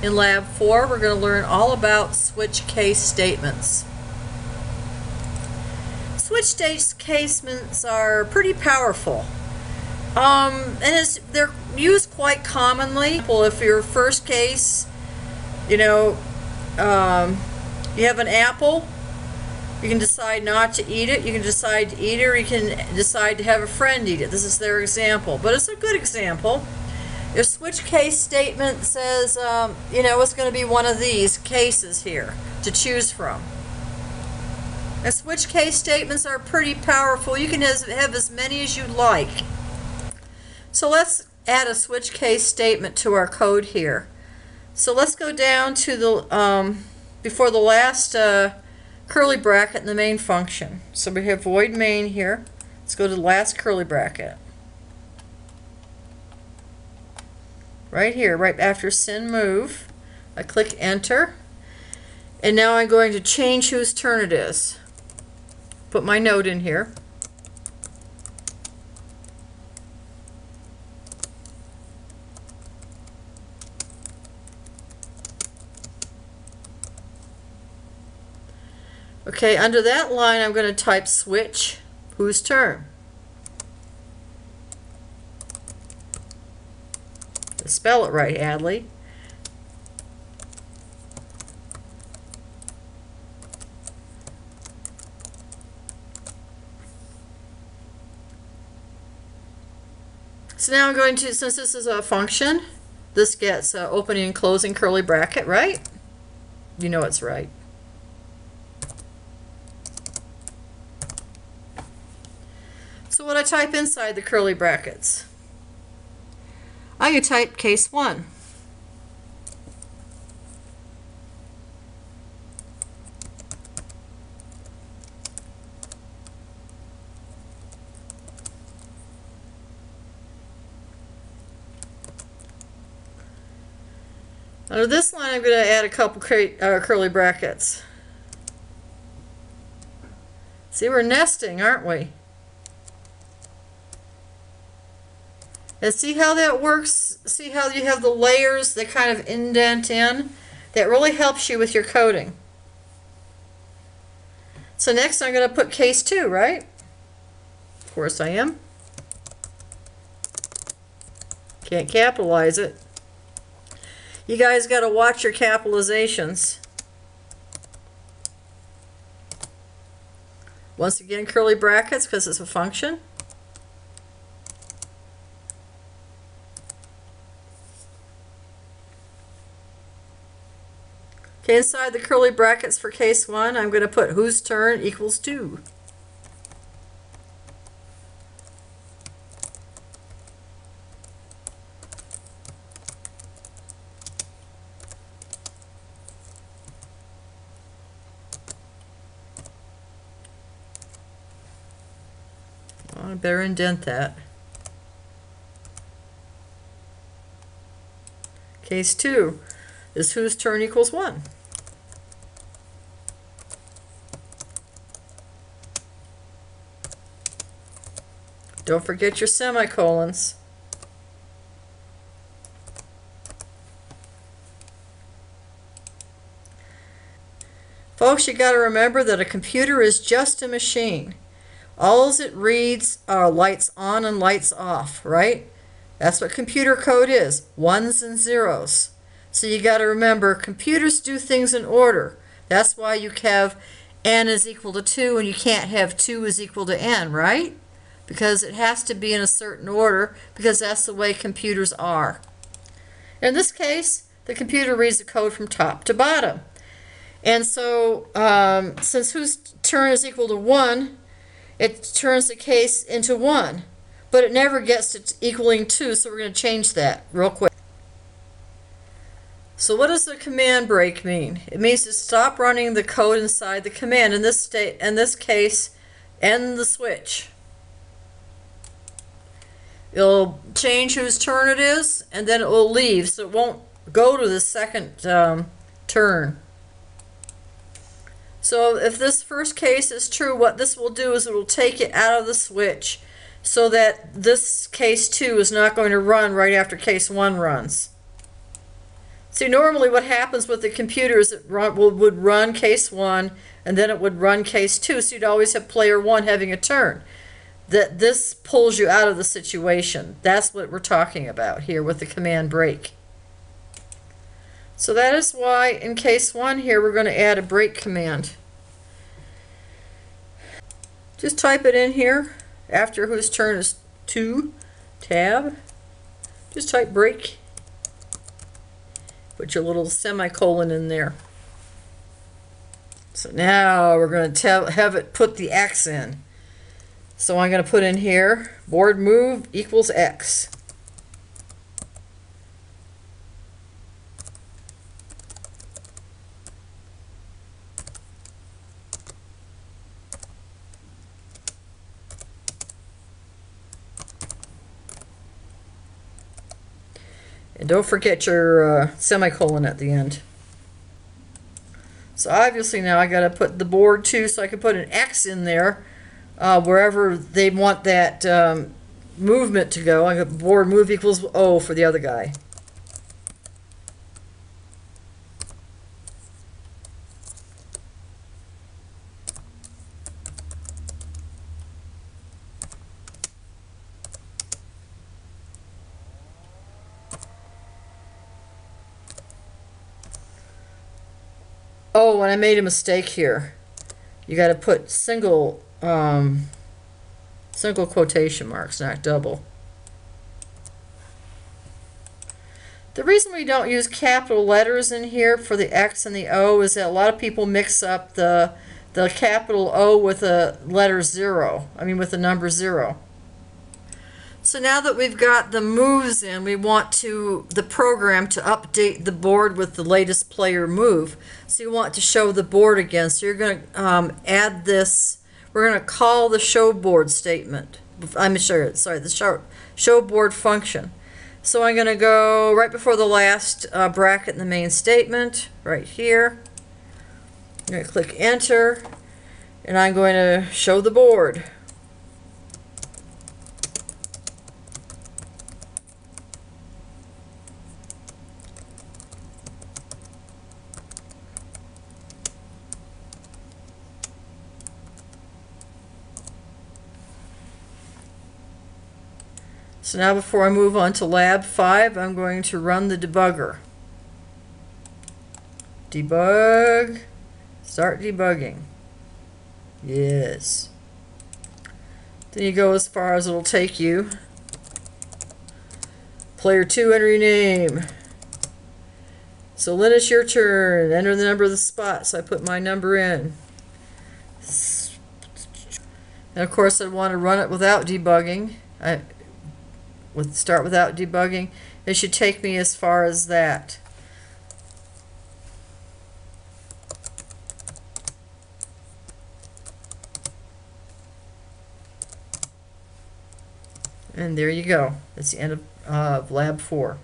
In Lab 4, we're going to learn all about switch case statements. Switch case statements are pretty powerful. Um, and they're used quite commonly. Well, if your first case, you know, um, you have an apple, you can decide not to eat it, you can decide to eat it, or you can decide to have a friend eat it. This is their example, but it's a good example. Your switch case statement says, um, you know, it's going to be one of these cases here to choose from. And switch case statements are pretty powerful. You can have as many as you like. So let's add a switch case statement to our code here. So let's go down to the, um, before the last uh, curly bracket in the main function. So we have void main here. Let's go to the last curly bracket. Right here, right after send move, I click enter. And now I'm going to change whose turn it is. Put my note in here. Okay, under that line, I'm going to type switch, whose turn? Spell it right, Hadley. So now I'm going to, since this is a function, this gets uh, opening and closing curly bracket, right? You know it's right. So what I type inside the curly brackets? I can type case 1. Under this line, I'm going to add a couple uh, curly brackets. See, we're nesting, aren't we? And see how that works? See how you have the layers that kind of indent in? That really helps you with your coding. So next I'm going to put case 2, right? Of course I am. Can't capitalize it. You guys got to watch your capitalizations. Once again, curly brackets because it's a function. Okay, inside the curly brackets for case 1, I'm going to put whose turn equals 2. I better indent that. Case 2 is whose turn equals 1. Don't forget your semicolons. Folks, you got to remember that a computer is just a machine. All it reads are lights on and lights off, right? That's what computer code is, ones and zeros. So you got to remember, computers do things in order. That's why you have n is equal to 2 and you can't have 2 is equal to n, right? Because it has to be in a certain order because that's the way computers are. In this case, the computer reads the code from top to bottom. And so um, since whose turn is equal to 1, it turns the case into 1. But it never gets to equaling 2, so we're going to change that real quick. So what does the command break mean? It means to stop running the code inside the command. In this state, in this case, end the switch. It'll change whose turn it is, and then it will leave, so it won't go to the second um, turn. So if this first case is true, what this will do is it will take it out of the switch so that this case 2 is not going to run right after case 1 runs. See, normally what happens with the computer is it run, would run case one, and then it would run case two, so you'd always have player one having a turn. That this pulls you out of the situation. That's what we're talking about here with the command break. So that is why in case one here, we're going to add a break command. Just type it in here after whose turn is two, tab. Just type break. Put your little semicolon in there. So now we're going to tell, have it put the X in. So I'm going to put in here board move equals X. And don't forget your uh, semicolon at the end. So obviously now I got to put the board too, so I can put an X in there uh, wherever they want that um, movement to go. I got board move equals O for the other guy. Oh, and I made a mistake here. You got to put single um, single quotation marks, not double. The reason we don't use capital letters in here for the X and the O is that a lot of people mix up the the capital O with a letter zero. I mean with the number zero. So now that we've got the moves in, we want to the program to update the board with the latest player move. So you want to show the board again. So you're going to um, add this. We're going to call the show board statement. I'm sure, sorry, the show, show board function. So I'm going to go right before the last uh, bracket in the main statement, right here. I'm going to click enter, and I'm going to show the board. So now before I move on to lab five, I'm going to run the debugger. Debug, start debugging. Yes. Then you go as far as it'll take you. Player two, enter your name. So Lynn, it's your turn. Enter the number of the spot. So I put my number in. And of course, I'd want to run it without debugging. I, with start without debugging, it should take me as far as that. And there you go. That's the end of uh, lab four.